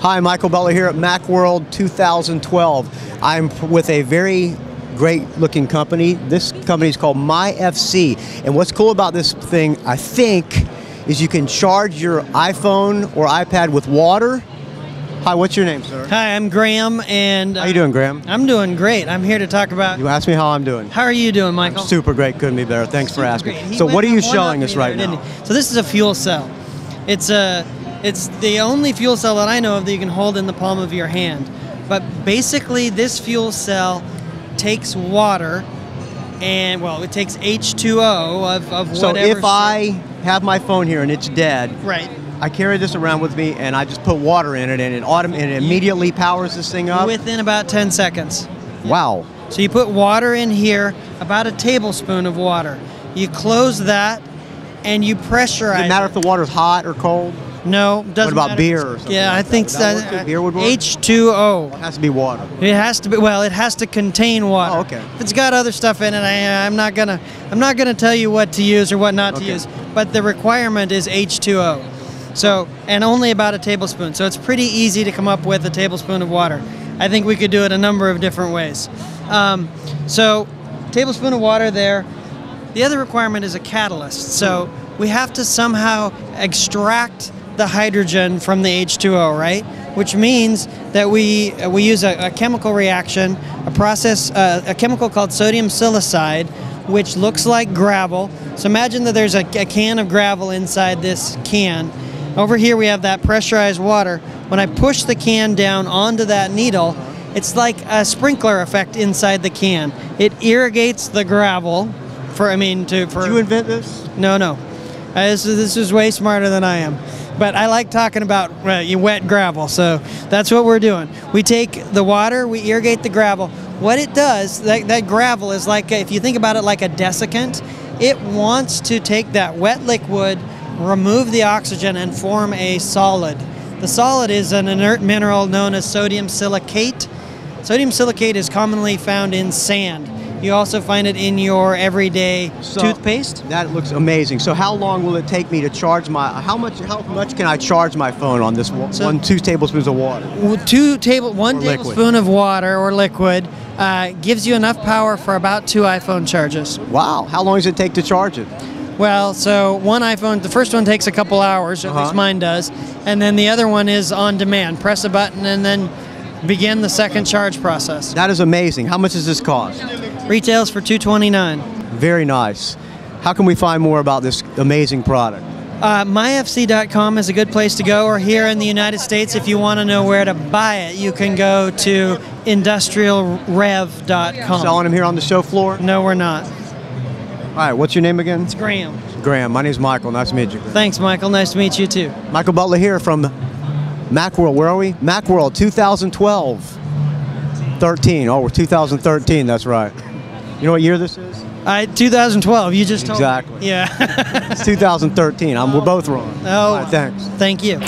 Hi, Michael Butler here at Macworld 2012. I'm with a very great looking company. This company is called MyFC. And what's cool about this thing, I think, is you can charge your iPhone or iPad with water. Hi, what's your name, sir? Hi, I'm Graham, and How are you doing, uh, Graham? I'm doing great. I'm here to talk about. You asked me how I'm doing. How are you doing, Michael? Super great, couldn't be better. Thanks for asking. So what are you from one up showing us right there, now? So this is a fuel cell. It's a, it's the only fuel cell that I know of that you can hold in the palm of your hand. But basically, this fuel cell takes water, and well, it takes H2O of, of So whatever. if I have my phone here and it's dead, right I carry this around with me and I just put water in it and it, autom- and it immediately powers this thing up. within about 10 seconds. wow. So you put water in here, about a tablespoon of water. You close that, and you pressurize. Does it matter if the water's hot or cold? No, doesn't What about matter. beer or something Yeah, I think that? Would that so. work too? Beer would work? H2O. It has to be water. It has to be. Well, it has to contain water. Oh, okay. If it's got other stuff in it, I, I'm not gonna. I'm not gonna tell you what to use or what not to Okay. use. But the requirement is H2O. So, and only about a tablespoon. So it's pretty easy to come up with a tablespoon of water. I think we could do it a number of different ways. Um, so, tablespoon of water there. The other requirement is a catalyst. So we have to somehow extract the hydrogen from the H2O, right? Which means that we uh, we use a, a chemical reaction, a process, uh, a chemical called sodium silicide, which looks like gravel. So imagine that there's a, a can of gravel inside this can. Over here we have that pressurized water. When I push the can down onto that needle, it's like a sprinkler effect inside the can. It irrigates the gravel for I mean to for Did you invent this? no, no. Uh, this, is, this is way smarter than I am. But I like talking about uh, wet gravel, so that's what we're doing. We take the water, we irrigate the gravel. What it does, that, that gravel is like, if you think about it like a desiccant, it wants to take that wet liquid, remove the oxygen, and form a solid. The solid is an inert mineral known as sodium silicate. Sodium silicate is commonly found in sand. You also find it in your everyday So- toothpaste. That looks amazing. So how long will it take me to charge my? How much? How much can I charge my phone on this one, So- one two tablespoons of water? Two table one Or liquid. tablespoon of water or liquid uh, gives you enough power for about two iPhone charges. Wow. How long does it take to charge it? Well, so one iPhone, the first one takes a couple hours, at Uh-huh. least mine does, and then the other one is on demand. Press a button and then begin the second charge process. That is amazing. How much does this cost? Retails for 229. Very nice. How can we find more about this amazing product? Uh, myfc.com is a good place to go, or here in the United States, if you want to know where to buy it, you can go to industrialrev.com. Selling them here on the show floor? No, we're not. All right. What's your name again? It's Graham. Graham. My name's Michael. Nice to meet you. Thanks, Michael. Nice to meet you too. Michael Butler here from Macworld. Where are we? Macworld 2012. 13. Oh, we're 2013. That's right. You know what year this is? Uh, I 2012. You just told me. Exactly. Yeah. It's 2013. I'm, we're both wrong. Oh. Right, thanks. Thank you.